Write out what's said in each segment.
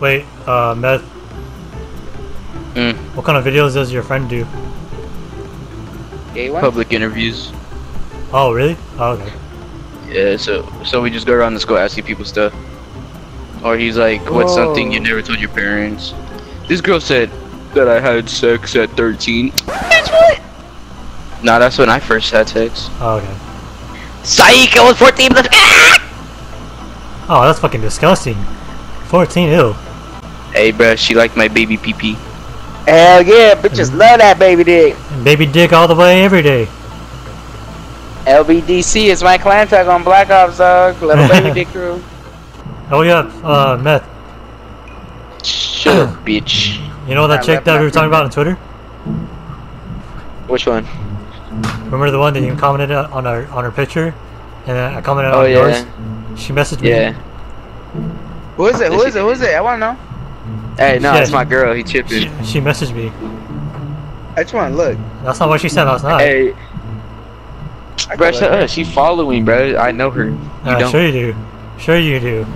Wait, uh, Meth, Mm, what kind of videos does your friend do? Gay one? public interviews. Oh, really? Oh, okay. Yeah, so so we just go around the school asking people stuff. Or he's like, what's something you never told your parents? This girl said that I had sex at 13. That's what? Nah, that's when I first had sex. Oh, okay. Psych, I was 14. Let's Oh, that's fucking disgusting. 14, ew. Hey, bruh, she liked my baby pee pee. Hell yeah, bitches love that baby dick. Baby dick all the way every day. LBDC is my clan tag on Black Ops, dog. Little baby dick crew. Oh, yeah, uh, Meth. Shut up, bitch. You know that I chick that we were talking about on Twitter? Which one? Remember the one that you commented on our on her picture, and then I commented Oh, on yeah. yours. She messaged me. Yeah. Who is it? Who is it? Who is it? I want to know. Hey, no, Yeah. it's my girl. He She, chipping. she messaged me. I just want to look. That's not what she said last night. Hey, I bruh, can shut up. She following, bro. I know her. You Uh, don't. sure you do. Sure you do.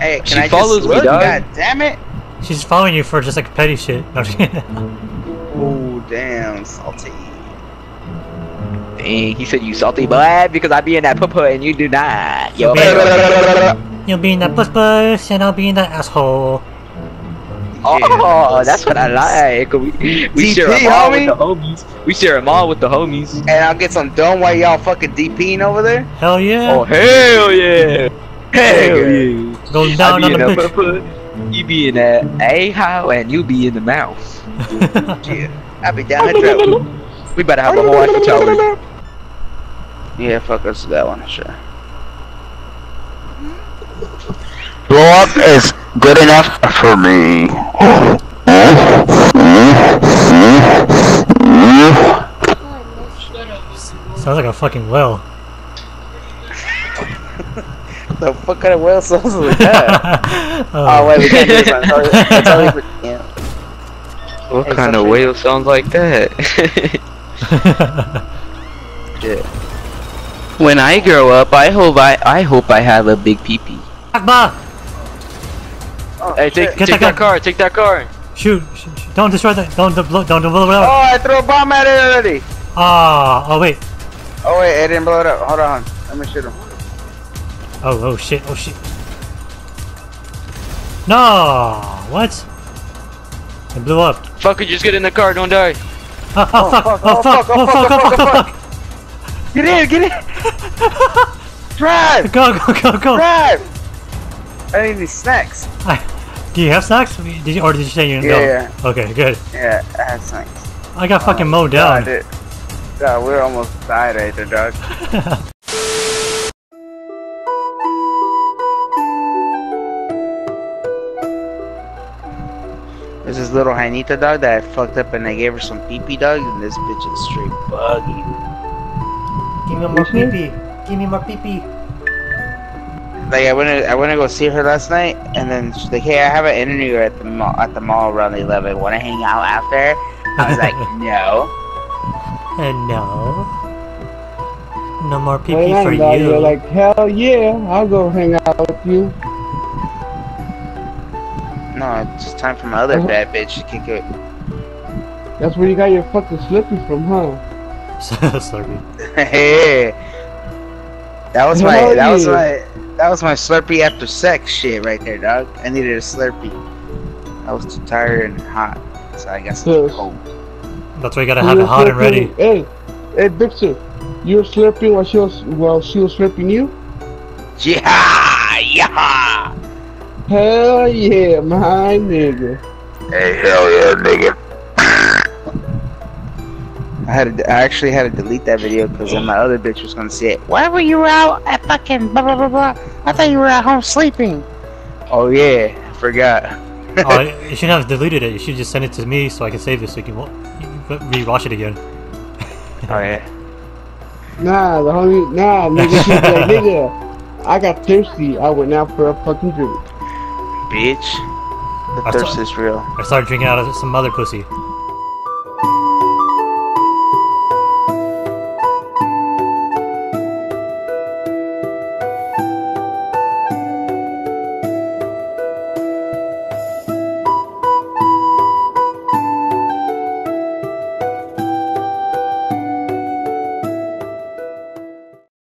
Hey, can She I follows just me, look? dog. God damn it. She's following you for just like petty shit. No, I'm just kidding. Oh, damn, salty. Dang, he said you salty boy because I be in that papa and you do not. Yo, You'll be in that bus bus, and I'll be in that asshole. Oh, that's what I like. We, we DP, share them all with the homies. We share them all with the homies. And I'll get some dome while y'all fucking DPing over there. Hell yeah. Oh hell yeah! Hell yeah! Go down on the that bitch. papa, you be in that a how and you be in the mouth. Yeah. I'll be down the throat. We better have a whole Eiffel Tower. Yeah, fuck us that one, sure. Blow up is good enough for me. Sounds like a fucking whale. The fuck kind of whale sounds like that? oh, oh, wait, we can't do this one. Sorry. That's only for, yeah. What Hey, kind of whale sounds like that? yeah. When I grow up, I hope I I hope I have a big peepee. Akbar! Oh, Hey, take take that that car, take that car. Shoot, shoot, shoot. Don't destroy that. Don't, don't, don't blow it up. Oh. I threw a bomb at it already. Ah, oh wait. Oh, wait, I didn't blow it up. Hold on. Let me shoot him. Oh, oh shit, oh shit. No! What? It blew up. Fucker, just get in the car, don't die. Oh, oh, fuck, oh, fuck, oh, fuck, oh, fuck, oh, fuck. Get in, get in. Drive, Go, go, go, go. drive. I need these snacks. Do you have snacks? Did you, or did you say you Yeah, no? Okay, good. Yeah, I have snacks. I got fucking mowed down. dude. God, we're almost died right there, dog. There's this little Hainita dog that I fucked up and I gave her some pee pee dog, and this bitch is straight buggy. Give me more pee pee. Give me more pee pee. Like I went, to, I went to go see her last night, and then she's like, "Hey, I have an interview at the mall, at the mall around eleven. Want to hang out after?" I was like, "No." And no. No more pee Hey, pee for I'm You're like, hell yeah, I'll go hang out with you. No, it's just time for my other Uh-huh. bad bitch to kick it. That's where you got your fucking slippy from, huh? Sorry. Hey, that was my Hell that was my that was my Slurpee after sex shit right there, dog. I needed a Slurpee. I was too tired and hot, so I guess So- cold. That's why you gotta have were it hot and ready. slurping- Hey, hey, Dixon, you were slurping while she was while she was slurping you? Yeah, yeah. Hell yeah, my nigga. Hey, hell yeah, nigga. I had to, I actually had to delete that video because then my other bitch was gonna see it. Why were you out at fucking blah blah blah blah? I thought you were at home sleeping. Oh yeah, I forgot. oh, you shouldn't have deleted it. You should just send it to me so I can save it so you can wa- you can re-watch it again. Oh yeah. Nah, the homie, nah, nigga, she was like, nigga, I got thirsty. I went out for a fucking drink. Bitch. The I thirst is real. I started drinking out of some other pussy.